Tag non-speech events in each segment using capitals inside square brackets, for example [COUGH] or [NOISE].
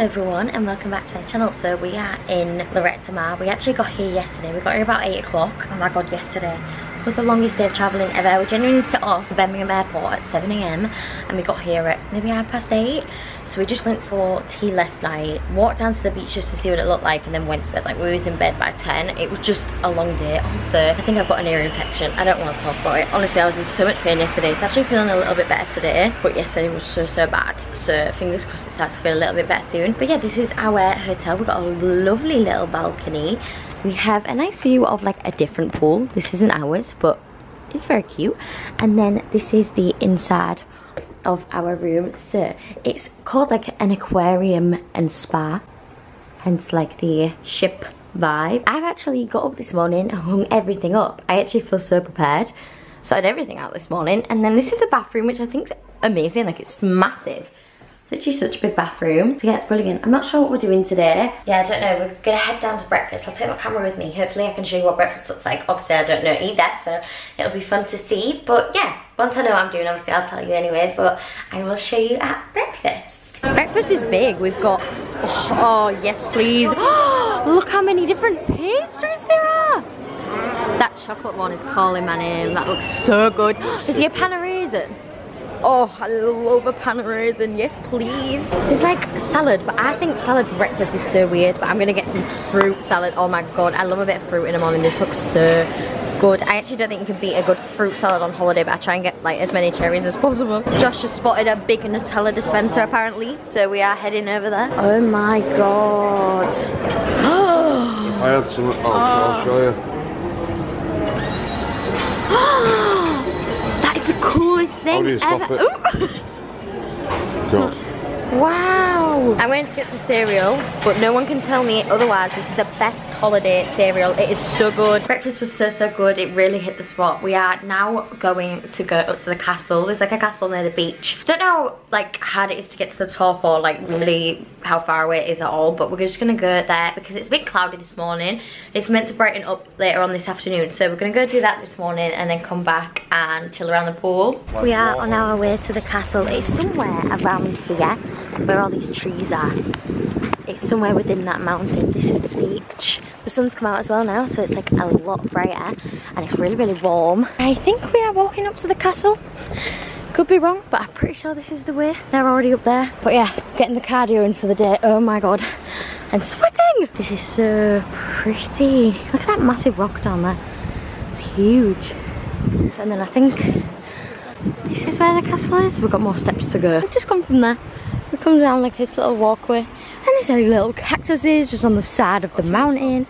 everyone and welcome back to my channel. So we are in Lloret de Mar. We actually got here yesterday. We got here about 8 o'clock. Oh my god, yesterday was the longest day of travelling ever. We genuinely set off for Birmingham Airport at 7am and we got here at maybe half past 8. So we just went for tea last night, walked down to the beach just to see what it looked like and then went to bed. Like we was in bed by 10. It was just a long day. Also, I think I've got an ear infection. I don't want to talk about it. Honestly, I was in so much pain yesterday. It's actually feeling a little bit better today, but yesterday was so, so bad. So fingers crossed it starts to feel a little bit better soon. But yeah, this is our hotel. We've got a lovely little balcony. We have a nice view of like a different pool. This isn't ours, but it's very cute. And then this is the inside of our room. So it's called like an aquarium and spa. Hence like the ship vibe. I've actually got up this morning and hung everything up. I actually feel so prepared. So I had everything out this morning. And then this is the bathroom, which I think is amazing. Like it's massive. Actually such a big bathroom. So yeah, it's brilliant. I'm not sure what we're doing today. Yeah, I don't know. We're gonna head down to breakfast. I'll take my camera with me. Hopefully I can show you what breakfast looks like. Obviously I don't know either, so it'll be fun to see. But yeah, once I know what I'm doing, obviously I'll tell you anyway. But I will show you at breakfast. Breakfast is big. We've got, oh, oh yes please. Oh, [GASPS] Look how many different pastries there are. That chocolate one is calling my name. That looks so good. [GASPS] Is he a pan raisin? Oh, I love a pan raisin. Yes, please. It's like salad, but I think salad for breakfast is so weird. But I'm gonna get some fruit salad. Oh my god, I love a bit of fruit in the morning. This looks so good. I actually don't think you can beat a good fruit salad on holiday, but I try and get like as many cherries as possible. Josh just spotted a big Nutella dispenser apparently, so we are heading over there. Oh my god. [GASPS] I had some. Oh, I'll show you. [GASPS] [GASPS] is the coolest thing do you stop ever. [LAUGHS] Go. Wow! I'm going to get some cereal, but no one can tell me otherwise. This is the best holiday cereal. It is so good. Breakfast was so, so good. It really hit the spot. We are now going to go up to the castle. There's like a castle near the beach. I don't know like how hard it is to get to the top or like really how far away it is at all, but we're just going to go there because it's a bit cloudy this morning. It's meant to brighten up later on this afternoon, so we're going to go do that this morning and then come back and chill around the pool. We are on our way to the castle. It's somewhere around here where all these trees are. It's somewhere within that mountain. This is the beach. The sun's come out as well now, so it's like a lot brighter and it's really, really warm. I think we are walking up to the castle. Could be wrong, but I'm pretty sure this is the way. They're already up there. But yeah, getting the cardio in for the day. Oh my god, I'm sweating! This is so pretty. Look at that massive rock down there. It's huge. And then I think this is where the castle is. We've got more steps to go. We've just come from there. We come down like this little walkway. And there's a little cactuses just on the side of the mountain.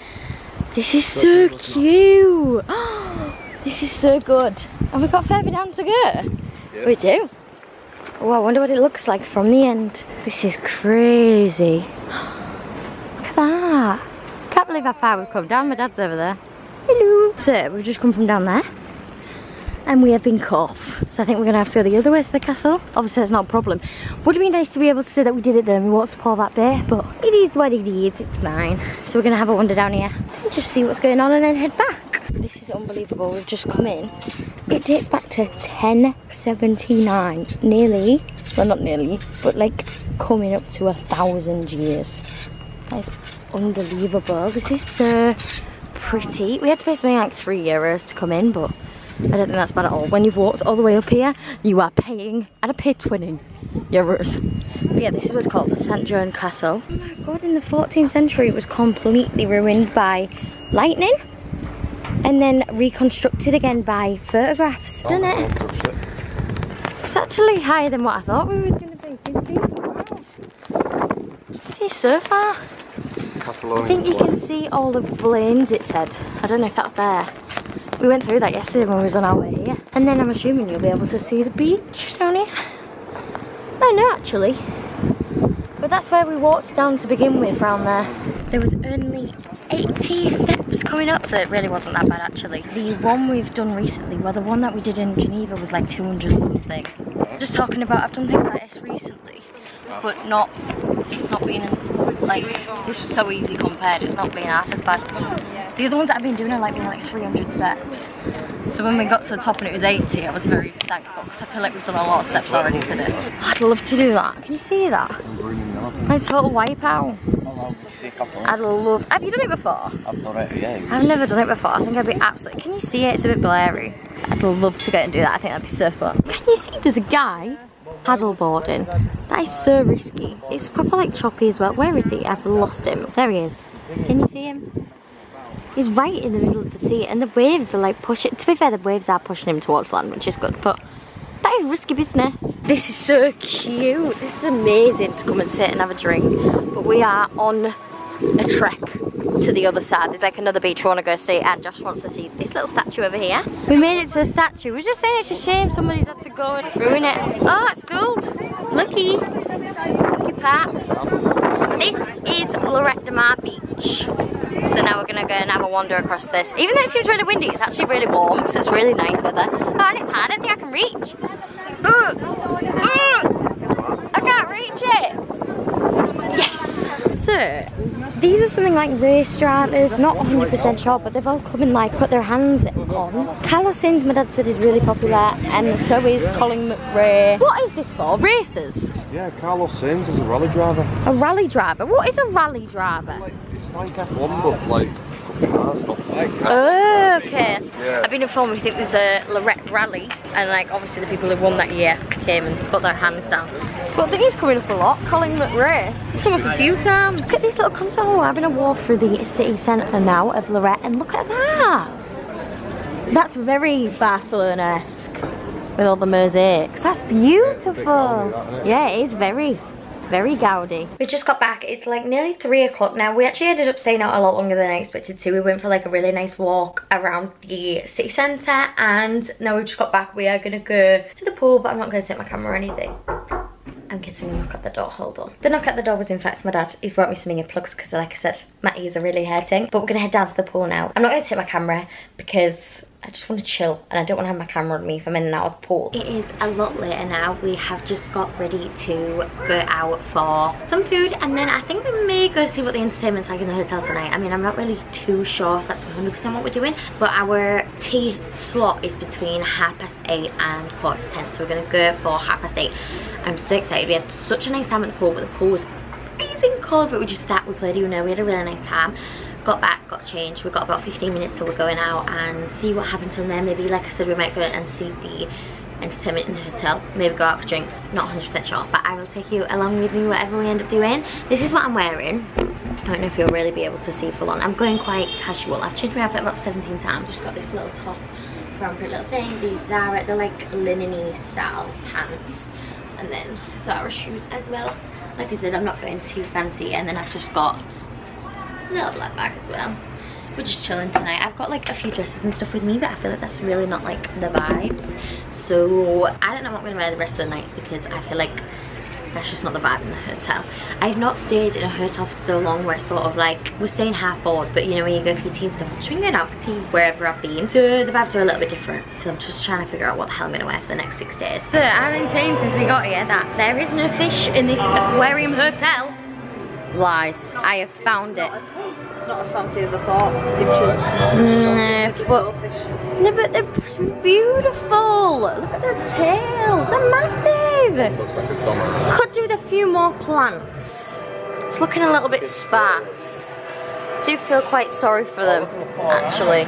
This is so cute. [GASPS] This is so good. Have we got further down to go? We do. Oh, I wonder what it looks like from the end. This is crazy. [GASPS] Look at that. Can't believe how far we've come down. My dad's over there. Hello. So, we've just come from down there and we have been cut off. So I think we're gonna have to go the other way to the castle. Obviously it's not a problem. Would have been nice to be able to say that we did it there and we walked to Paul that Bay, but it is what it is, it's fine. So we're gonna have a wander down here and just see what's going on and then head back. This is unbelievable, we've just come in. It dates back to 1079, nearly, well not nearly, but like coming up to a thousand years. That is unbelievable. This is so pretty. We had to pay something like three euros to come in, but I don't think that's bad at all. When you've walked all the way up here, you are paying, and a paid 20 euros. But yeah, this is what's called St. Joan Castle. Oh my god, in the 14th century it was completely ruined by lightning and then reconstructed again by photographs, isn't it? It's actually higher than what I thought we were going to be. You see See so far. I think you can see all the planes it said. I don't know if that's there. We went through that yesterday when we was on our way here. And then I'm assuming you'll be able to see the beach down here. No, no, actually. But that's where we walked down to begin with, round there. There was only 80 steps coming up, so it really wasn't that bad actually. The one we've done recently, well the one that we did in Geneva was like 200 something. Just talking about, I've done things like this recently, but not, it's not been, like, this was so easy compared, it's not been half as bad. The other ones that I've been doing are like being like 300 steps. So when we got to the top and it was 80, I was very thankful because I feel like we've done a lot of steps already today. I'd love to do that. Can you see that? My total wipeout. I'd love. Have you done it before? I've done it, yeah. I've never done it before. I think I'd be absolutely. Can you see it? It's a bit blurry. I'd love to go and do that. I think that'd be so fun. Can you see? There's a guy paddleboarding. That is so risky. It's proper like choppy as well. Where is he? I've lost him. There he is. Can you see him? He's right in the middle of the sea, and the waves are like pushing. To be fair, the waves are pushing him towards land, which is good. But that is risky business. This is so cute. This is amazing to come and sit and have a drink. But we are on a trek to the other side. There's like another beach we want to go see and Josh wants to see this little statue over here. We made it to the statue. We're just saying it's a shame somebody's had to go and ruin it. Oh, it's gold. Lucky. Lucky parts. This is Lloret de Mar Beach. So now we're gonna go and have a wander across this. Even though it seems really windy, it's actually really warm, so it's really nice weather. Oh, and it's hard, I don't think I can reach. Ugh. Ugh. I can't reach it. Yes. So, these are something like race drivers, not 100% sure, but they've all come and like put their hands on. Carlos Sainz, my dad said, is really popular, and so is Colin McRae. What is this for? Races? Yeah, Carlos Sainz is a rally driver. A rally driver? What is a rally driver? Like, it's like F1, but like car stuff. Oh, okay. Yeah. I've been informed we think there's a Lloret rally, and like obviously the people who won that year came and put their hands down. But I think he's coming up a lot. Colin McRae. He's come up a few times. Look at this little concert hall. We're having a walk through the city centre now of Lloret, and look at that. That's very Barcelona-esque with all the mosaics. That's beautiful. Gaudi, that, isn't it? Yeah, it is very, very gaudy. We just got back. It's like nearly three o'clock now. We actually ended up staying out a lot longer than I expected to. We went for like a really nice walk around the city centre and now we've just got back. We are going to go to the pool, but I'm not going to take my camera or anything. I'm getting a knock at the door, hold on. The knock at the door was in fact my dad. He's brought me some earplugs because like I said, my ears are really hurting. But we're gonna head down to the pool now. I'm not gonna take my camera because I just want to chill and I don't want to have my camera on me if I'm in and out of the pool. It is a lot later now. We have just got ready to go out for some food and then I think we may go see what the entertainment's like in the hotel tonight. I mean, I'm not really too sure if that's 100% what we're doing, but our tea slot is between half past eight and quarter to 10. So we're gonna go for half past eight. I'm so excited. We had such a nice time at the pool, but the pool was freezing cold, but we just sat, we played Uno, we had a really nice time. Got back, got changed. We've got about 15 minutes till we're going out and see what happens from there. Maybe, like I said, we might go and see the entertainment in the hotel. Maybe go out for drinks. Not 100% sure, but I will take you along with me whatever we end up doing. This is what I'm wearing. I don't know if you'll really be able to see full on. I'm going quite casual. I've changed my outfit about 17 times. Just got this little top from Pretty Little Thing. These Zara, they're like linen style pants. And then Zara shoes as well. Like I said, I'm not going too fancy. And then I've just got a little black bag as well. We're just chilling tonight. I've got like a few dresses and stuff with me, but I feel like that's really not like the vibes. So I don't know what I'm gonna wear the rest of the nights because I feel like that's just not the vibe in the hotel. I've not stayed in a hotel for so long where it's sort of like, we're staying half board, but you know when you go for your tea and stuff, I've just going out for tea wherever I've been. So the vibes are a little bit different. So I'm just trying to figure out what the hell I'm gonna wear for the next six days. So I've been saying since we got here that there is no fish in this aquarium hotel. Lies. I have found it. It's not as fancy as I thought. It's pictures. Mm, no, Just but no, but they're beautiful. Look at their tails. They're massive. Looks like a dominant. Could do with a few more plants. It's looking a little bit sparse. Do feel quite sorry for them, actually.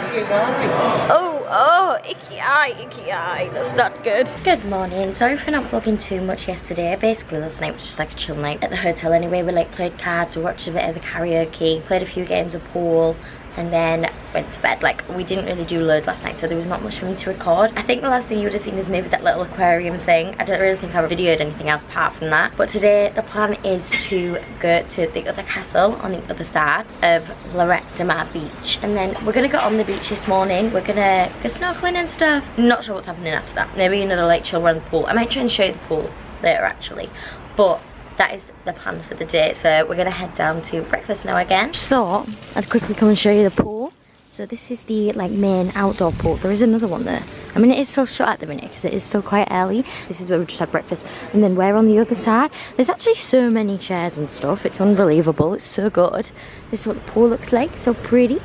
Oh, oh, icky eye, icky eye. That's not good. Good morning. Sorry for not vlogging too much yesterday. Basically, last night was just like a chill night at the hotel anyway. We like played cards, we watched a bit of the karaoke, played a few games of pool, and then went to bed. Like, we didn't really do loads last night, so there was not much for me to record. I think the last thing you would have seen is maybe that little aquarium thing. I don't really think I videoed anything else apart from that. But today, the plan is to go to the other castle on the other side of Lloret de Mar Beach. And then we're gonna go on the beach this morning. We're gonna go snorkeling and stuff. Not sure what's happening after that. Maybe another lake chill the pool. I might try and show you the pool later, actually. But that is the plan for the day. So we're gonna head down to breakfast now again. Thought I'd quickly come and show you the pool. So this is the like main outdoor pool. There is another one there. I mean, it is still shut at the minute because it is still quite early. This is where we just had breakfast. And then we're on the other side. There's actually so many chairs and stuff. It's unbelievable. It's so good. This is what the pool looks like. So pretty.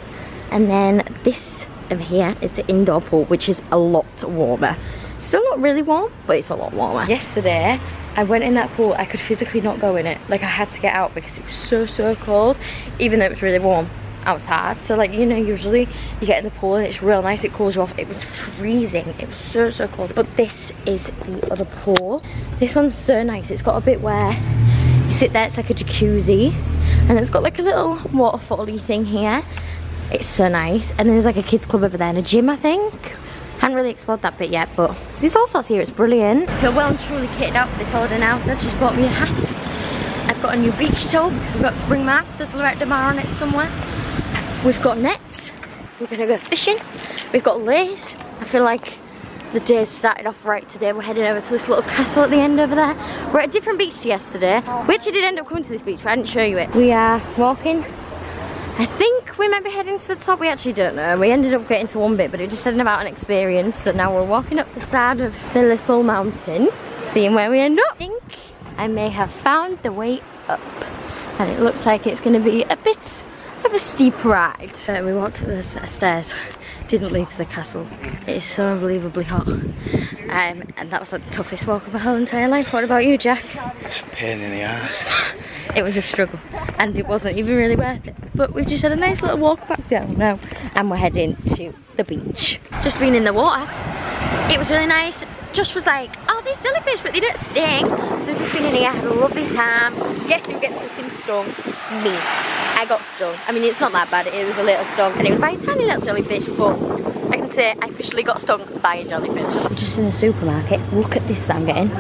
And then this over here is the indoor pool, which is a lot warmer. Still not really warm, but it's a lot warmer. Yesterday, I went in that pool, I could physically not go in it. Like I had to get out because it was so, so cold, even though it was really warm outside. So like, you know, usually you get in the pool and it's real nice, it cools you off. It was freezing, it was so, so cold. But this is the other pool. This one's so nice. It's got a bit where you sit there, it's like a jacuzzi. And it's got like a little waterfall-y thing here. It's so nice. And then there's like a kids club over there and a gym, I think. Haven't really explored that bit yet, but there's all sorts here. It's brilliant. I feel well and truly kitted out for this holiday now. That's just bought me a hat. I've got a new beach towel because we've got spring mats. There's Lloret de Mar on it somewhere. We've got nets. We're gonna go fishing. We've got lace. I feel like the day started off right today. We're heading over to this little castle at the end over there. We're at a different beach to yesterday. We actually did end up coming to this beach, but I didn't show you it. We are walking I think we might be heading to the top. We actually don't know. We ended up getting to one bit, but it just said about an experience. So now we're walking up the side of the little mountain, seeing where we end up. I think I may have found the way up. And it looks like it's going to be a bit of a steep ride. So we walked up the stairs, didn't lead to the castle. It is so unbelievably hot. Um, and that was like the toughest walk of my whole entire life. What about you, Jack? Pain in the ass. It was a struggle and it wasn't even really worth it. But we've just had a nice little walk back down now and we're heading to the beach. Just been in the water. It was really nice. Just was like, jellyfish, but they don't sting. So we've just been in here, had a lovely time. Guess who gets fucking stung? Me. I got stung. I mean, it's not that bad. It was a little stung. And it was by a tiny little jellyfish, but I can say I officially got stung by a jellyfish. Just in a supermarket. Look at this that I'm getting.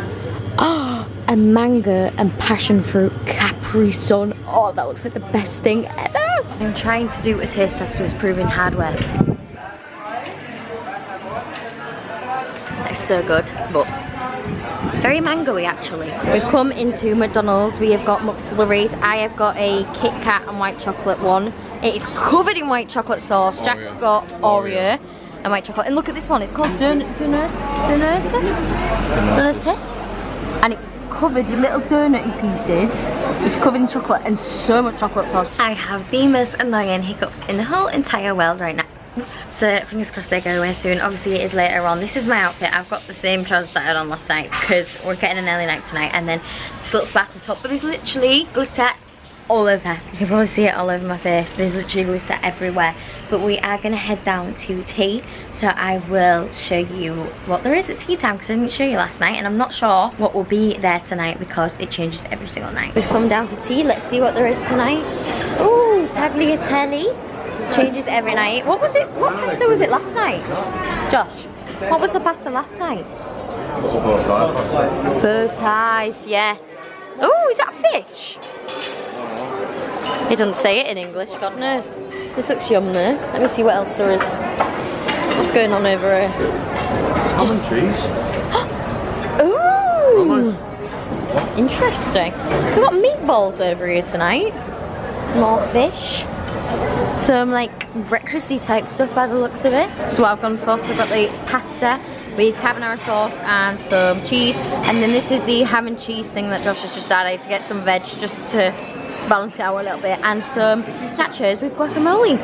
Oh, [GASPS] a mango and passion fruit Capri Sun. Oh, that looks like the best thing ever. I'm trying to do a taste test, but it's proving hard work. So good, but very mangoey actually. We've come into McDonald's. We have got McFlurries. I have got a Kit Kat and white chocolate one. It is covered in white chocolate sauce. Oh, Jack's got oh, Oreo and white chocolate. And look at this one. It's called Don Donut Donutus. Donutus. And it's covered with little donutty pieces, which are covered in chocolate and so much chocolate sauce. I have the most annoying hiccups in the whole entire world right now. So fingers crossed they go away soon. Obviously it is later on. This is my outfit. I've got the same trousers that I had on last night because we're getting an early night tonight and then this little sparkle top. But there's literally glitter all over. You can probably see it all over my face. There's literally glitter everywhere. But we are going to head down to tea. So I will show you what there is at tea time because I didn't show you last night. And I'm not sure what will be there tonight because it changes every single night. We've come down for tea. Let's see what there is tonight. Oh, tagliatelle. Changes every night. What was it? What pasta was it last night? Josh, what was the pasta last night? Bow ties, yeah. Oh, is that fish? It doesn't say it in English, God knows. This looks yum though. Let me see what else there is. What's going on over here? Just... cheese. [GASPS] Ooh! Interesting. We've got meatballs over here tonight. More fish some like breakfasty type stuff by the looks of it. So what I've gone for, so I've got the pasta with carbonara sauce and some cheese. And then this is the ham and cheese thing that Josh has just added to get some veg just to balance it out a little bit. And some nachos with guacamole.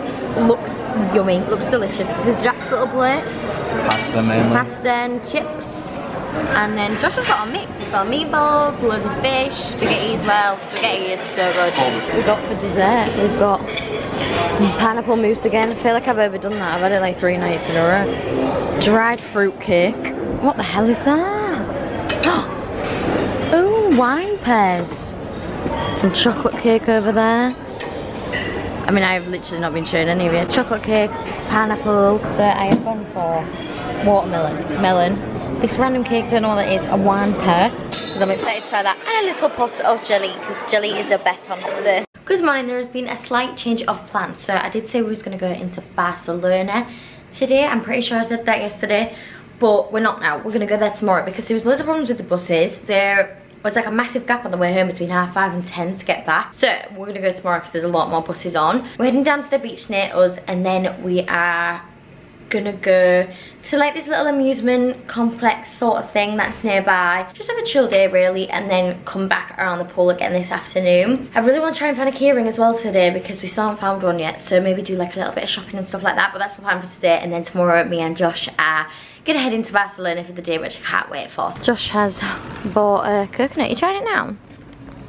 Looks yummy, looks delicious. This is Jack's little plate. Pasta mainly. Pasta and chips. And then Josh has got a mix. He's got meatballs, loads of fish, spaghetti as well. Spaghetti is so good. We've got for dessert, we've got Mm, pineapple mousse again. I feel like I've overdone that. I've had it like three nights in a row. Dried fruit cake. What the hell is that? [GASPS] oh, wine pears. Some chocolate cake over there. I mean, I've literally not been showing any of it. Chocolate cake, pineapple. So I have gone for watermelon, melon, this random cake, don't know what that is, a wine pear, because I'm excited to try that, and a little pot of jelly, because jelly is the best on holiday. Good morning, there has been a slight change of plans. So I did say we was going to go into Barcelona today. I'm pretty sure I said that yesterday, but we're not now. We're going to go there tomorrow because there was loads of problems with the buses. There was like a massive gap on the way home between half five and 10 to get back. So we're going to go tomorrow because there's a lot more buses on. We're heading down to the beach near us and then we are gonna go to like this little amusement complex sort of thing that's nearby. Just have a chill day really and then come back around the pool again this afternoon. I really want to try and find a keyring as well today because we still haven't found one yet. So maybe do like a little bit of shopping and stuff like that. But that's the plan for today. And then tomorrow me and Josh are gonna head into Barcelona for the day which I can't wait for. Josh has bought a coconut. You trying it now?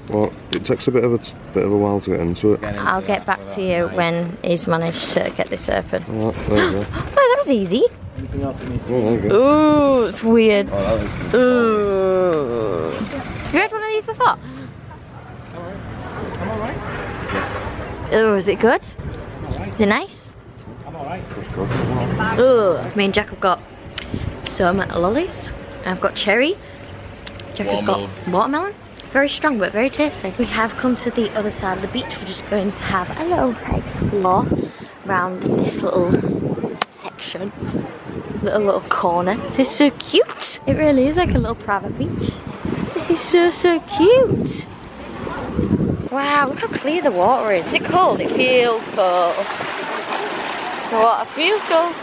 Well, it takes a bit of a bit of a while to get into it. I'll get back to you when he's managed to get this open. All right, there you go. [GASPS] Oh, that was easy. Anything else that needs to Oh, there. Ooh, it's weird. Oh, Ooh. Have you had one of these before? I'm alright. Oh, is it good? Is it nice? I'm alright. Oh, me and Jack have got some lollies. I've got cherry. Jack has got watermelon. Very strong but very tasty. We have come to the other side of the beach. We're just going to have a little explore around this little section. Little little corner. This is so cute. It really is like a little private beach. This is so so cute. Wow, look how clear the water is. Is it cold? It feels cold. The water feels cold.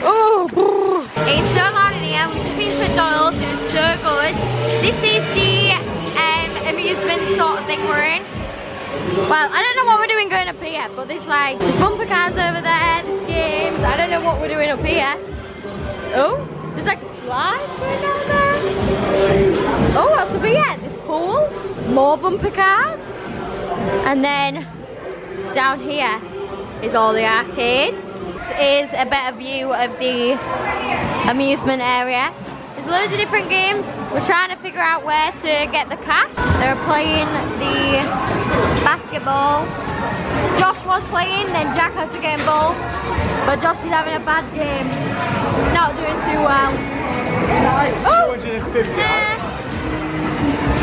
Oh, it's so loud in here. We've just been to McDonald's. It was so good. This is the sort of thing we're in. Well, I don't know what we're doing going up here, but there's like bumper cars over there, there's games. I don't know what we're doing up here. Oh, there's like a slide going down there. Oh, what's up here? There's pool, more bumper cars, and then down here is all the arcades. This is a better view of the amusement area. Loads of different games. We're trying to figure out where to get the cash. They're playing the basketball. Josh was playing, then Jack had to get involved. But Josh is having a bad game. Not doing too well. Oh! Eh.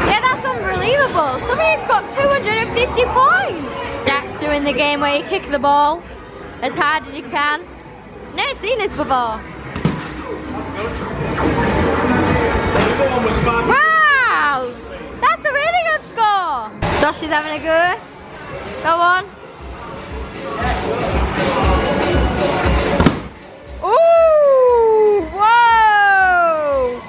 Yeah, that's unbelievable. Somebody's got 250 points. Jack's doing the game where you kick the ball as hard as you can. Never seen this before. Wow! That's a really good score. Josh is having a go. Go on. Ooh! Whoa!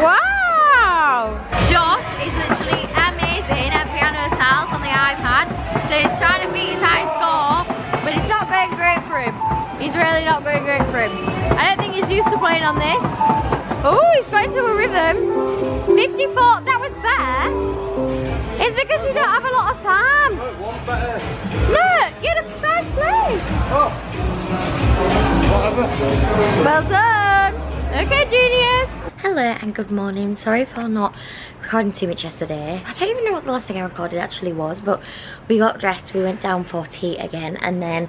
Wow! Josh is literally amazing at piano tiles on the iPad. So he's trying to beat his high score, but it's not going great for him. He's really not going great for him. I don't think he's used to playing on this. Oh, he's going to a rhythm. 54, that was better. It's because you don't have a lot of time. Look, you're the first place. Oh, whatever. Well done. Okay, genius. Hello and good morning. Sorry for not recording too much yesterday. I don't even know what the last thing I recorded actually was, but we got dressed, we went down for tea again, and then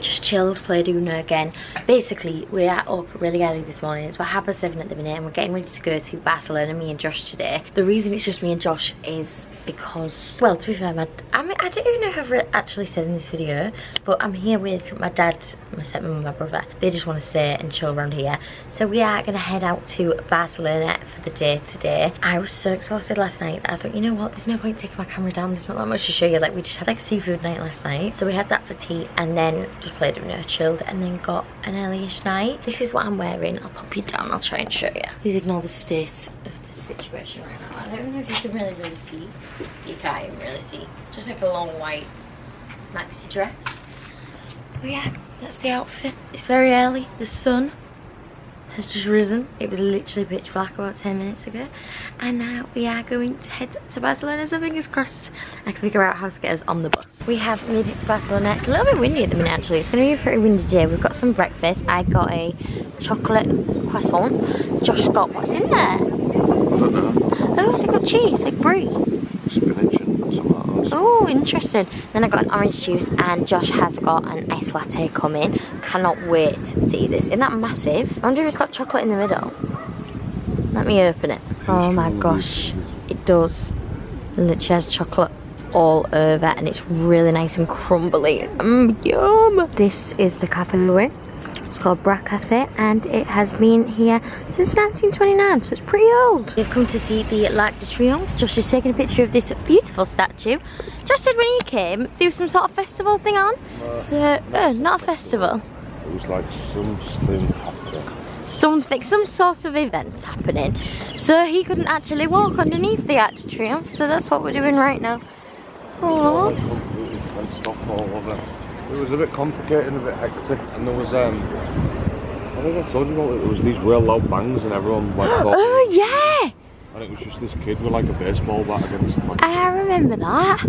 just chilled, played Uno again. Basically, we are up really early this morning. It's about half past seven at the minute and we're getting ready to go to Barcelona, me and Josh today. The reason it's just me and Josh is because, well, to be fair, my, I, mean, I don't even know if I've actually said in this video, but I'm here with my dad, my stepmom and my brother. They just want to stay and chill around here. So we are going to head out to Barcelona for the day today. I was so exhausted last night that I thought, you know what, there's no point taking my camera down. There's not that much to show you. Like, we just had like seafood night last night. So we had that for tea and then just played with Uno, chilled, and then got an early-ish night. This is what I'm wearing. I'll pop you down. I'll try and show you. Please ignore the state of situation right now. I don't know if you can really, really see. You can't even really see. Just like a long white maxi dress. But yeah, that's the outfit. It's very early. The sun has just risen. It was literally pitch black about 10 minutes ago. And now we are going to head to Barcelona, so fingers crossed I can figure out how to get us on the bus. We have made it to Barcelona. It's a little bit windy at the minute actually. It's going to be a pretty windy day. We've got some breakfast. I got a chocolate croissant. Josh got what's in there? Oh, it's like got cheese, like brie. Spinach. Oh, interesting. Then I got an orange juice and Josh has got an ice latte coming. Cannot wait to eat this. Isn't that massive? I wonder if it's got chocolate in the middle. Let me open it. Oh my gosh, it does. It literally has chocolate all over and it's really nice and crumbly. Mmm, yum. This is the Cafe Louis. It's called Bra Cafe and it has been here since 1929, so it's pretty old. We've come to see the L'Arc de Triomphe. Josh is taking a picture of this beautiful statue. Josh said when he came, there was some sort of festival thing on. So, uh, not a festival. It was like something happening. something, some sort of events happening. So he couldn't actually walk underneath the Arc de Triomphe, so that's what we're doing right now. Aww. Like completely fenced off all over. It was a bit complicated and a bit hectic, and there was um. I think I told you about it. There was these real loud bangs, and everyone like [GASPS] thought. Oh yeah! And it was just this kid with like a baseball bat against like. I remember that.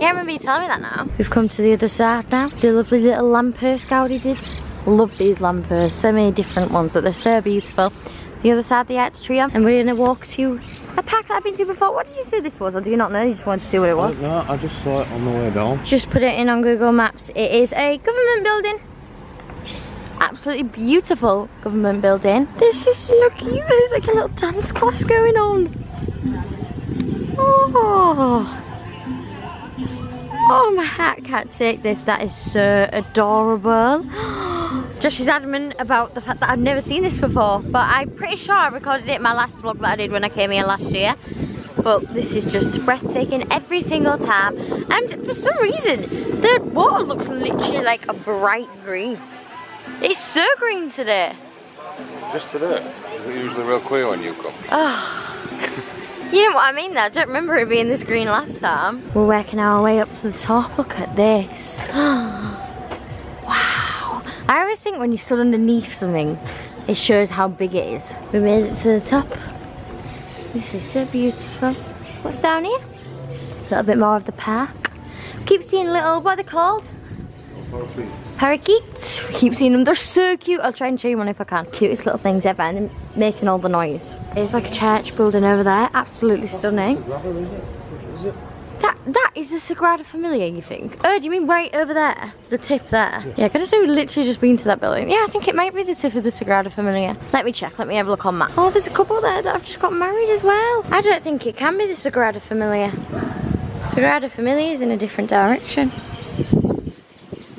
Yeah, I remember you telling me that now. We've come to the other side now. The lovely little lamppost Gaudi did. Love these lampposts. So many different ones that they're so beautiful. The other side of the Triomphe. And we're gonna walk to a park that I've been to before. What did you say this was? Or do you not know? You just wanted to see what it was? No, I just saw it on the way down. Just put it in on Google Maps. It is a government building. Absolutely beautiful government building. This is so cute. There's like a little dance class going on. Oh. Oh, my hat can't take this. That is so adorable. [GASPS] Josh is adamant about the fact that I've never seen this before, but I'm pretty sure I recorded it in my last vlog that I did when I came here last year. But this is just breathtaking every single time. And for some reason, the water looks literally like a bright green. It's so green today. Just today. Is it usually real clear when you come? [SIGHS] [LAUGHS] You know what I mean though? I don't remember it being this green last time. We're working our way up to the top. Look at this. [GASPS] wow. I always think when you stood underneath something, it shows how big it is. We made it to the top. This is so beautiful. What's down here? A little bit more of the park. Keep seeing little, what are they called? Parakeets. We keep seeing them. They're so cute. I'll try and show you one if I can. Cutest little things ever and making all the noise. It's like a church building over there. Absolutely stunning. That that is the Sagrada Familia, you think? Oh, do you mean right over there? The tip there? Yeah, I gotta say we've literally just been to that building. Yeah, I think it might be the tip of the Sagrada Familia. Let me check, let me have a look on map. Oh, there's a couple there that have just got married as well. I don't think it can be the Sagrada Familia. Sagrada Familia is in a different direction.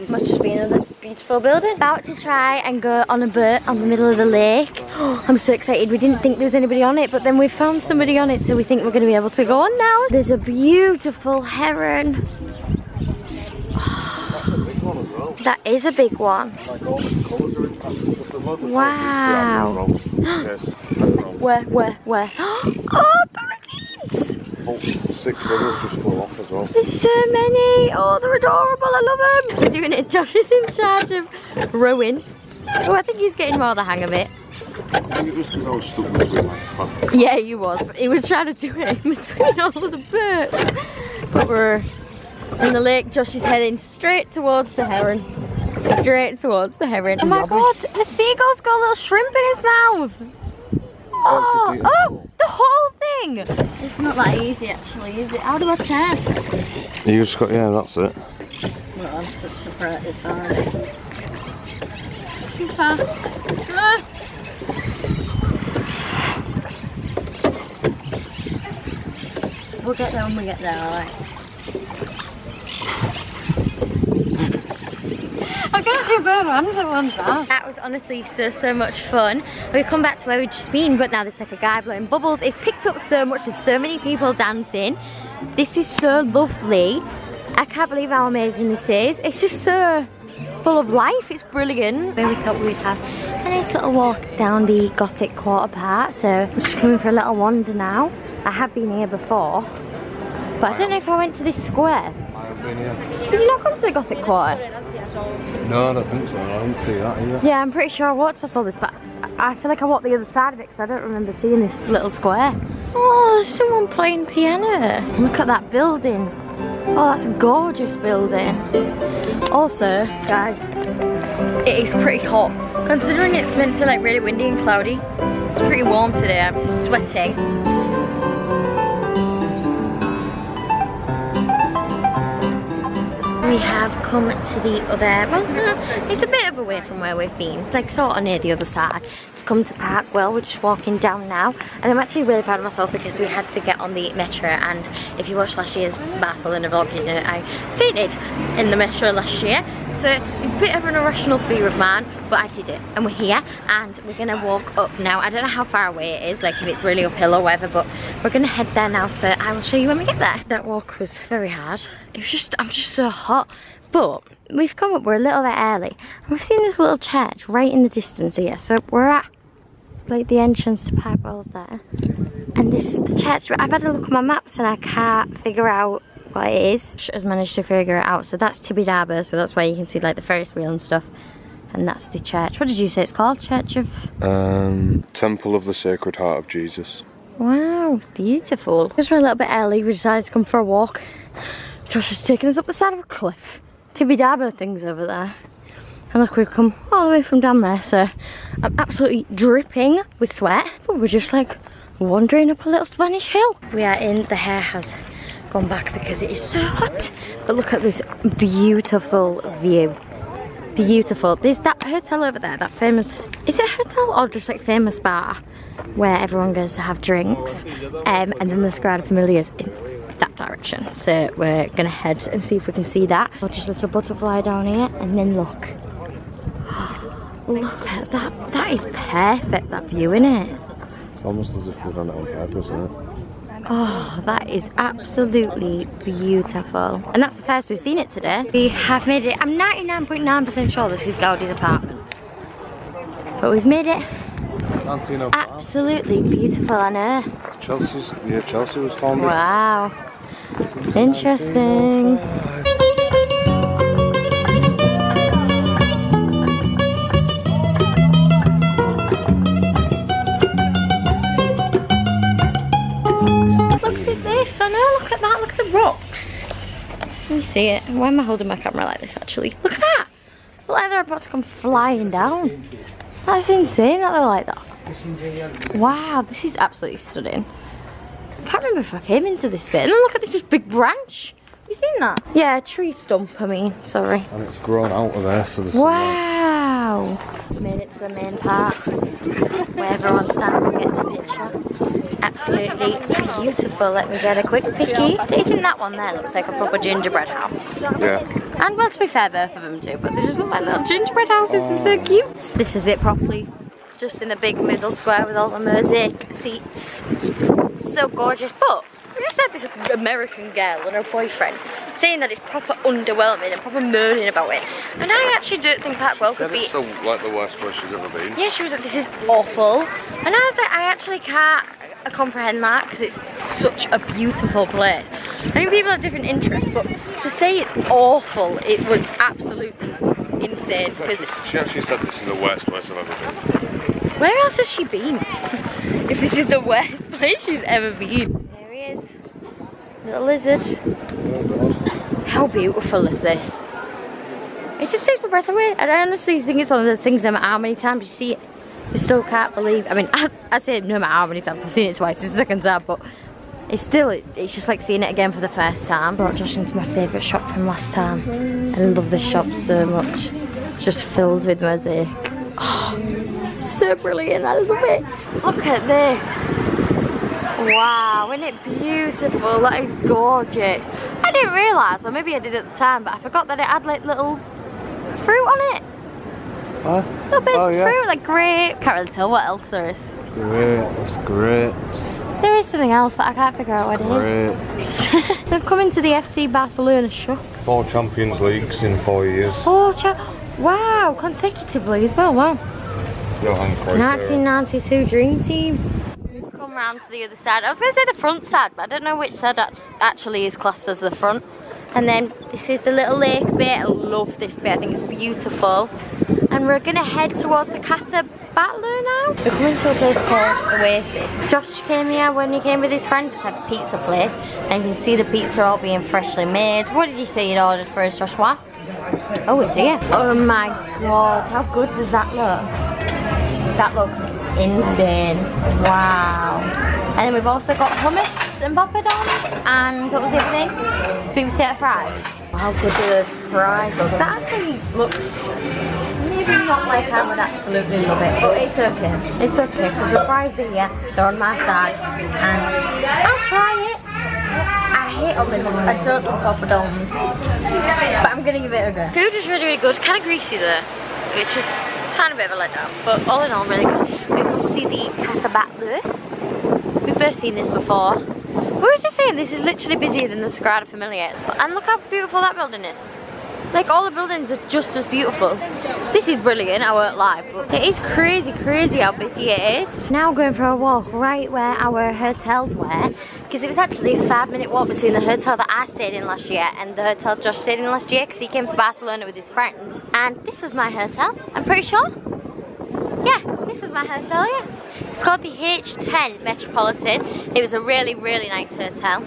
Must just be another beautiful building. About to try and go on a boat on the middle of the lake. [GASPS] I'm so excited. We didn't think there was anybody on it, but then we found somebody on it, so we think we're going to be able to go on now. There's a beautiful heron. [GASPS] That is a big one. Wow. [GASPS] Where, where, where? Oh! Oh, six others just flew off as well. There's so many. Oh, they're adorable. I love them. We're doing it. [LAUGHS] Josh is in charge of rowing. Oh, I think he's getting more the hang of it. I think it was because I was stuck between like fuck. Yeah, he was. He was trying to do it in between all of the boats. But we're in the lake. Josh is heading straight towards the heron. Straight towards the heron. Oh my god, a seagull's got a little shrimp in his mouth. Oh, eating oh, the whole thing. It's not that easy actually, is it? How do I turn? You just got yeah, that's it. Well, I'm such a brat, it's already. Too far. Ah. We'll get there when we get there, alright? I can't do both hands at. That was honestly so, so much fun. We've come back to where we've just been, but now there's like a guy blowing bubbles. It's picked up so much, there's so many people dancing. This is so lovely. I can't believe how amazing this is. It's just so full of life, it's brilliant. Then we thought we'd have a nice little walk down the Gothic Quarter part, so we're just coming for a little wander now. I have been here before, but I don't know if I went to this square. I have been here. Did you not come to the Gothic Quarter? No, I don't think so. I didn't see that either. Yeah, I'm pretty sure I walked past all this, but I I feel like I walked the other side of it because I don't remember seeing this little square. Oh, there's someone playing piano. Look at that building. Oh, that's a gorgeous building. Also, guys, it is pretty hot. Considering it's meant to be like really windy and cloudy, it's pretty warm today. I'm just sweating. We have come to the other, well, no, it's a bit of a way from where we've been. It's like sort of near the other side. Come to Park Güell, we're just walking down now. And I'm actually really proud of myself because we had to get on the metro. And if you watched last year's Barcelona vlog, you know I fainted in the metro last year. So it's a bit of an irrational fear of mine, but I did it. And we're here and we're gonna walk up now. I don't know how far away it is, like if it's really uphill or whatever, but we're gonna head there now. So I will show you when we get there. That walk was very hard. It was just, I'm just so hot. But we've come up, we're a little bit early. And we've seen this little church right in the distance here. So we're at like the entrance to Wells there. And this is the church. I've had a look at my maps and I can't figure out what it is. Has managed to figure it out. So that's Tibidabo, so that's where you can see like the Ferris wheel and stuff. And that's the church. What did you say it's called? Church of... Um, Temple of the Sacred Heart of Jesus. Wow, it's beautiful. Because we're a little bit early, we decided to come for a walk. Josh is taking us up the side of a cliff. Tibidabo thing's over there. And look, we've come all the way from down there, so I'm absolutely dripping with sweat. But we're just like wandering up a little Spanish hill. We are in, the hair has gone back because it is so hot. But look at this beautiful view. Beautiful. There's that hotel over there, that famous, is it a hotel or just like famous bar where everyone goes to have drinks. Um, and then the Sagrada Familia's in that direction. So we're gonna head and see if we can see that. Just a little butterfly down here and then look. [GASPS] Look at that. That is perfect, that view, isn't it? It's almost as if you've done it on purpose, isn't it? Oh, that is absolutely beautiful. And that's the first we've seen it today. We have made it, I'm 99.9% sure this is Gaudi's apartment. But we've made it no absolutely beautiful, I know. Chelsea's, yeah, Chelsea was founded. Wow. Interesting. Know, look at that, look at the rocks. Let me see it. Why am I holding my camera like this actually? Look at that! Look like they're about to come flying down. That's insane that they're like that. Wow, this is absolutely stunning. I can't remember if I came into this bit. And then look at this, this big branch. Have you seen that? Yeah, tree stump, I mean, sorry. And it's grown out of there for the summer. Wow! Made it to the main part where everyone stands and gets a picture. Absolutely beautiful. Let me get a quick picky. Do you think that one there looks like a proper gingerbread house? Yeah. And well, to be fair, both of them do, but they just look like little gingerbread houses. They're so cute. This is it properly. Just in the big middle square with all the mosaic seats. So gorgeous. But we just had this American girl and her boyfriend saying that it's proper underwhelming and proper moaning about it. And I actually don't think Park Güell could Said be it's the, like the worst place she's ever been. yeah, she was like, this is awful. And I was like, I actually can't uh, comprehend that because it's such a beautiful place. I think people have different interests, but to say it's awful, it was absolutely insane. Because She actually said this is the worst place I've ever been. where else has she been? [LAUGHS] if this is the worst [LAUGHS] place she's ever been. Little lizard. How beautiful is this? It just takes my breath away. And I honestly think it's one of those things no matter how many times you see it, you still can't believe. I mean, I, I say no matter how many times I've seen it twice, it's the second time, but it's still, it, it's just like seeing it again for the first time. Brought Josh into my favourite shop from last time. I love this shop so much. Just filled with mosaic. Oh, so brilliant, I love it. Look at this. Wow, isn't it beautiful? That is gorgeous. I didn't realise, or maybe I did at the time, but I forgot that it had like little fruit on it. Huh? Little bits Oh, of fruit, like grape. Can't really tell what else there is. Grapes, grapes. There is something else, but I can't figure out what it is. [LAUGHS] They've come into the FC Barcelona shop. Four Champions Leagues in four years. Four cha- Wow, consecutively as well, wow. 1992 Dream Team. We've round to the other side. I was going to say the front side, but I don't know which side actually is classed as the front. And then this is the little lake bit. I love this bit. I think it's beautiful. And we're going to head towards the Casa Batlló now. We're coming to a place called Oasis. Josh came here when he came with his friends. It's a pizza place. And you can see the pizza all being freshly made. What did you say you'd ordered for us, Joshua? Oh, it's here. Oh my god, how good does that look? That looks insane. Wow. And then we've also got hummus and poppadoms and what was the other thing? Sweet potato fries. How good are those fries? look? That actually looks maybe not like I would absolutely love it, but it's okay. It's okay because the fries are here, they're on my side, and I'll try it. I hate ovens. I don't love poppadoms. But I'm gonna give it a go. Food is really, really good. Kind of greasy though, which is kind of a tiny bit of a letdown. But all in all, really good. We've come to see the Casa Batlló. We've both seen this before. We were just saying this is literally busier than the Sagrada Familia. And look how beautiful that building is. Like all the buildings are just as beautiful. This is brilliant, I won't lie, but it is crazy, crazy how busy it is. Now we're going for a walk right where our hotels were, because it was actually a five minute walk between the hotel that I stayed in last year and the hotel Josh stayed in last year because he came to Barcelona with his friends. And this was my hotel, I'm pretty sure. Yeah, this was my hotel, yeah. It's called the H10 Metropolitan. It was a really, really nice hotel.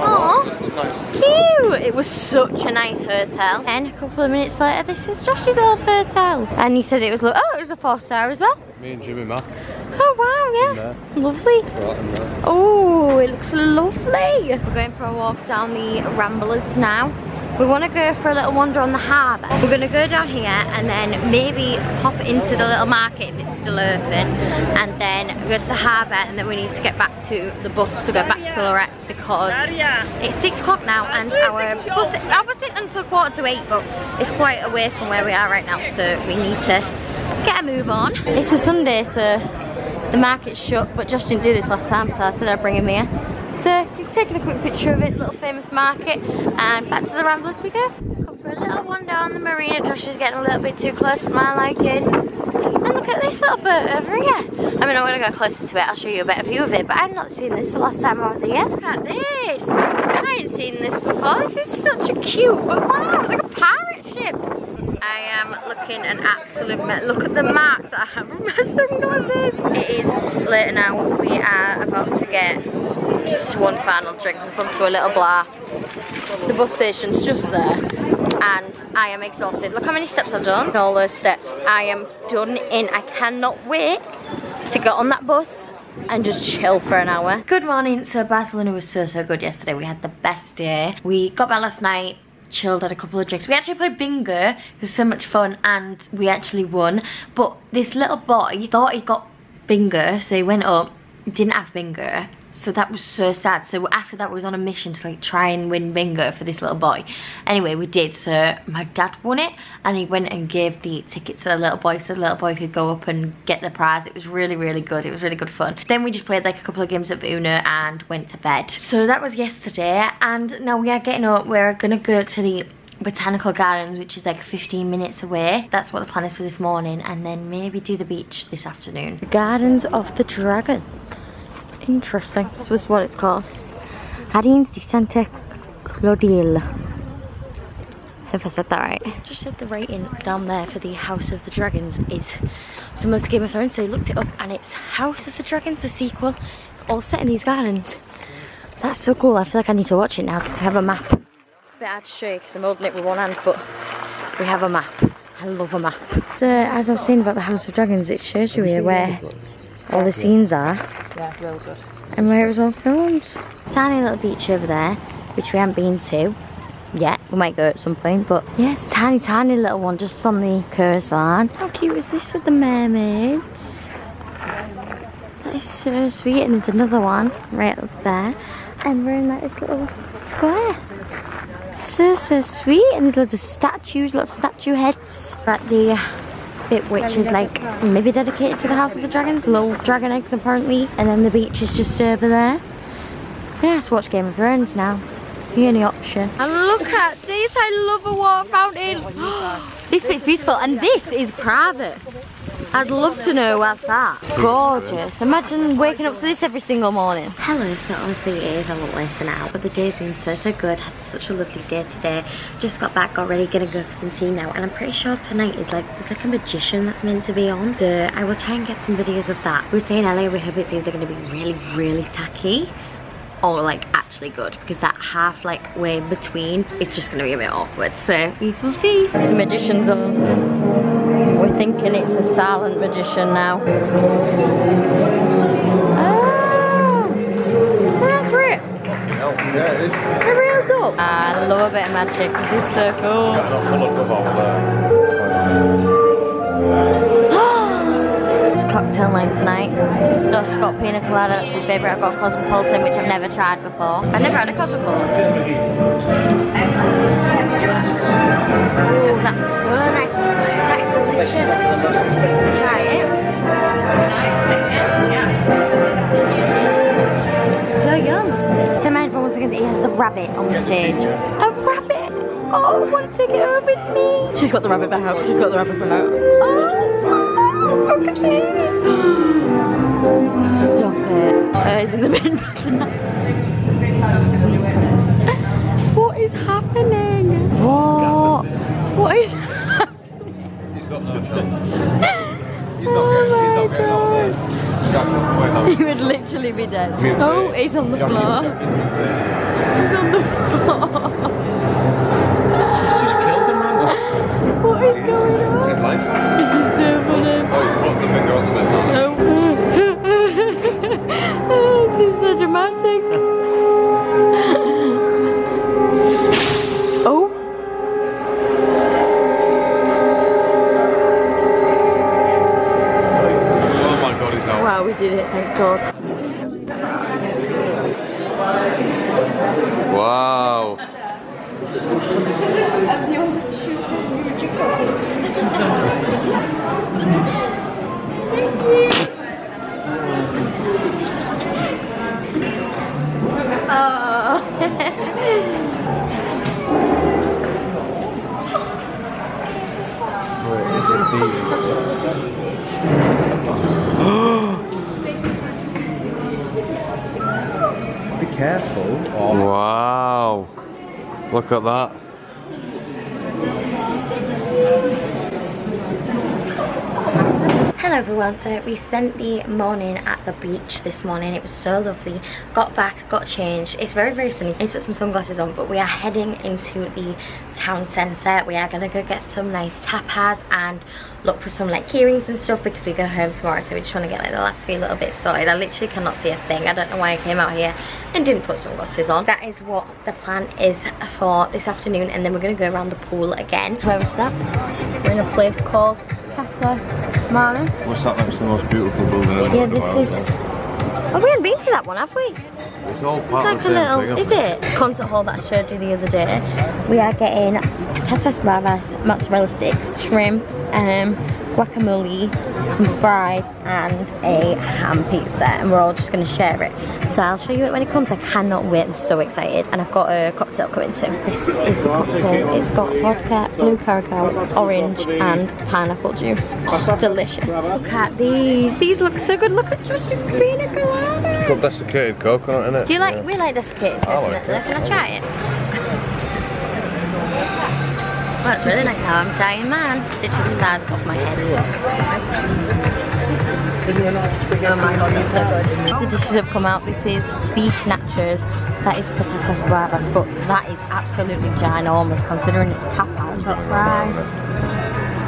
Aww, cute! It was such a nice hotel. And a couple of minutes later, this is Josh's old hotel. And he said it was, oh, it was a four star as well. Me and Jimmy Mac. Oh wow, yeah. Lovely. Right. Oh, it looks lovely. We're going for a walk down the Ramblers now. We want to go for a little wander on the harbour. We're going to go down here and then maybe pop into the little market if it's still open and then go to the harbour and then we need to get back to the bus to go back to Lloret because it's six o'clock now and our bus, our bus isn't until quarter to eight but it's quite away from where we are right now so we need to get a move on. It's a Sunday so the market's shut, but Josh didn't do this last time, so I said I'd bring him here. So, just taking a quick picture of it, little famous market, and back to the Ramblas we go. Come for a little wander on the marina. Josh is getting a little bit too close for my liking. And look at this little boat over here. I mean, I'm gonna go closer to it, I'll show you a better view of it, but I've not seen this the last time I was here. Look at this! I ain't seen this before. This is such a cute, but wow, it's like a pirate ship. I am looking an absolute mess. Look at the marks that I have on my sunglasses. It is later now. We are about to get just one final drink. We've come to a little bar. The bus station's just there. And I am exhausted. Look how many steps I've done. All those steps. I am done in. I cannot wait to get on that bus and just chill for an hour. Good morning. So Barcelona was so, so good yesterday. We had the best day. We got back last night chilled, had a couple of drinks. We actually played bingo, it was so much fun and we actually won. But this little boy thought he got bingo, so he went up, didn't have bingo. So that was so sad. So after that we was on a mission to like try and win bingo for this little boy. Anyway, we did. So my dad won it and he went and gave the ticket to the little boy so the little boy could go up and get the prize. It was really, really good. It was really good fun. Then we just played like a couple of games of Uno and went to bed. So that was yesterday and now we are getting up. We're gonna go to the Botanical Gardens, which is like 15 minutes away. That's what the plan is for this morning, and then maybe do the beach this afternoon. Gardens of the Dragon. Interesting. This was what it's called. Jardins de Santa Clotilde. If I said that right. Just said the rating down there for the House of the Dragons is similar to Game of Thrones, so I looked it up and it's House of the Dragons, the sequel. It's all set in these gardens. That's so cool. I feel like I need to watch it now. I have a map. It's a bit hard to show you because I'm holding it with one hand, but we have a map. I love a map. So, as I was saying about the House of Dragons, it shows you here where all the scenes are Yeah, real good. and where it was all filmed. Tiny little beach over there, which we haven't been to yet. We might go at some point, but yeah, it's a tiny, tiny little one just on the coastline. How cute is this with the mermaids? That is so sweet, and there's another one right up there, and we're in like this little square. So, so sweet, and there's loads of statues, lots of statue heads. At the uh, bit which is like maybe dedicated to the House of the Dragons, little dragon eggs apparently, and then the beach is just over there. Yeah, to watch Game of Thrones now. It's the only option. And look at this, I love a water fountain. [GASPS] this bit's beautiful, and this is private. I'd love to know what's that. Gorgeous. Imagine waking up to this every single morning. Hello, so obviously it is a lot later now, but the day's been so, so good. Had such a lovely day today. Just got back, got ready, gonna go for some tea now, and I'm pretty sure tonight is like, there's like a magician that's meant to be on. So I will try and get some videos of that. We stay in LA, we hope it's either gonna be really, really tacky, or like actually good because that half like way in between is just gonna be a bit awkward so we will see the magician's on we're thinking it's a silent magician now ah that's real Yeah, it is. I love a bit of magic this is so cool [GASPS] it's cocktail night tonight. Josh got pina colada, that's his favourite. I've got cosmopolitan, which I've never tried before. I've never had a cosmopolitan. Ooh, that's so nice. That is delicious. Try it. So yum. So mind for one second, he has a rabbit on the stage. A rabbit! Oh, I want to take it home with me. She's got the rabbit back out. She's got the rabbit back out. Oh, look at it. Stop it. Uh, it's in the bin. [LAUGHS] what is happening? What? He would literally be dead. Oh, he's on the floor. He's on the floor. She's just killed the man. What is going on? His life. This is so funny. Oh, he's put the finger on the bed. Oh, Wow, we did it, thank God. Wow. Where is it being? [LAUGHS] [GASPS] [LAUGHS] careful. Or Wow. Look at that. Hello everyone, so we spent the morning at the beach this morning. It was so lovely. Got back, got changed. It's very, very sunny. I to put some sunglasses on, but we are heading into the town centre. We are going to go get some nice tapas and look for some like earrings and stuff because we go home tomorrow. So we just want to get like the last few little bits sorted. I literally cannot see a thing. I don't know why I came out here and didn't put sunglasses on. That is what the plan is for this afternoon and then we're going to go around the pool again. Where that? We're in a place called Casa Marlis. What's that next to the most beautiful building in the Yeah, this is. Oh, we haven't been to that one, have we? It's all It's like of a little. thing. Is it concert hall that I showed you the other day? We are getting patatas bravas, mozzarella sticks, shrimp, um, guacamole, some fries, and a ham pizza, and we're all just going to share it. So I'll show you it when it comes. I cannot wait. I'm so excited, and I've got a cocktail coming too. This is the cocktail. It's got vodka, blue curacao, orange, and pineapple juice. Delicious. Look at these. These look so good. Look at Josh's pina colada. It's got desiccated coconut in it. Do you like, we like desiccated I like coconut. it. Can I try it? Well, that's really nice now. I'm trying mine. Literally the size of my head. Oh my god, are good. The dishes have come out. This is beef nachos. That is patatas bravas, but that is absolutely ginormous considering it's tapas. We've got fries.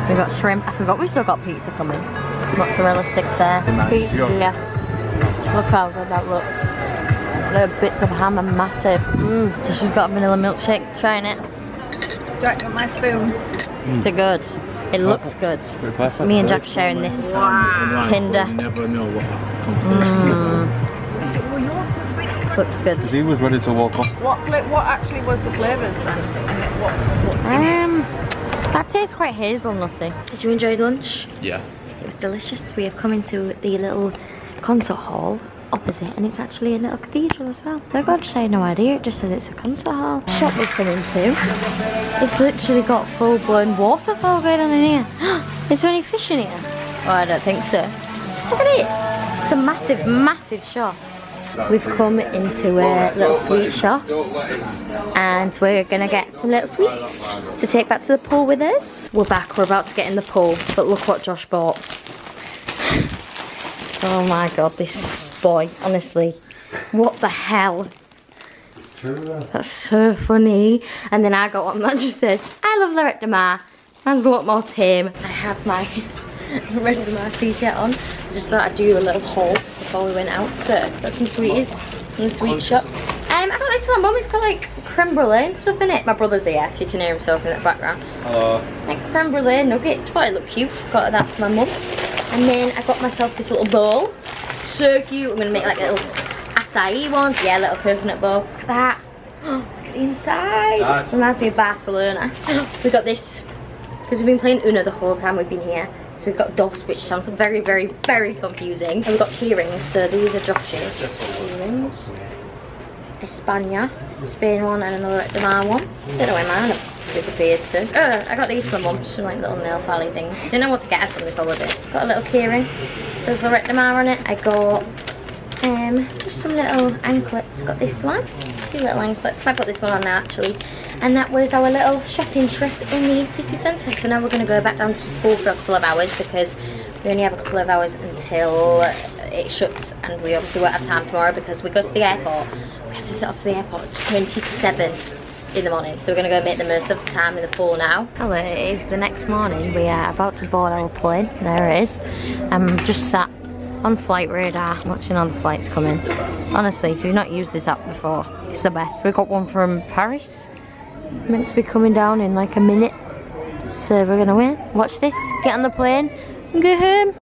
We've got shrimp. I forgot we've still got pizza coming. Mozzarella sticks there. Pizza's here. Look how good that looks. The bits of ham are massive. Mmm. She's got a vanilla milkshake. Trying it. Do I want my spoon? Is it good? It looks good. It's me and Jack sharing this. Kinder. You never know what conversation Looks good. He was ready to walk off. What what actually was the flavours then? What, what's? Um, that tastes quite hazelnutty. Did you enjoy lunch? Yeah. It was delicious. We have come into the little concert hall opposite and it's actually a little cathedral as well. Oh god, just had no idea. It just says it's a concert hall. The shop we've come into, it's literally got full blown waterfall going on in here. [GASPS] Is there any fish in here? Oh, I don't think so. Look at it. It's a massive, massive shop. We've come into a little sweet shop and we're gonna get some little sweets to take back to the pool with us. We're back, we're about to get in the pool, but look what Josh bought. Oh my god, this boy, honestly. What the hell? That's so funny. And then I got one that [LAUGHS] just says, I love Lloret de Mar. Mine's a lot more tame. I have my [LAUGHS] Red Demar t-shirt on. I just thought I'd do a little haul before we went out. So, got some sweeties in the sweet shop. I got this one, mum. It's got like creme brulee and stuff in it. My brother's here, if you can hear himself in the background. Hello. Like creme brulee nugget. Thought it looked cute. Got that for my mum. And then I got myself this little bowl. So cute. I'm gonna make like little acai ones. Yeah, little coconut bowl. Look at that. [GASPS] Look at the inside. Nice. Reminds me of Barcelona. [GASPS] we got this because we've been playing Uno the whole time we've been here. So we've got DOS, which sounds very, very, very confusing. And we've got key rings, so these are Josh's key rings. España, Spain one, and another Demar one. Don't know where mine disappeared to. Oh, I got these from mum, some like little nail filey things. Didn't know what to get from this holiday. Got a little key ring, says Lloret de Mar on it. I got um, just some little anklets. Got this one, two little anklets. I got this one on now actually. And that was our little shopping trip in the city centre. So now we're going to go back down to the pool for a couple of hours because we only have a couple of hours until it shuts and we obviously won't have time tomorrow because we go to the airport. We have to set off to the airport at 20 to 7 in the morning. So we're going to go make the most of the time in the pool now. Hello, it is the next morning. We are about to board our plane. There it is. I'm just sat on flight radar watching all the flights coming. Honestly, if you've not used this app before, it's the best. We got one from Paris. Meant to be coming down in like a minute. So we're gonna win. Watch this, get on the plane, and go home.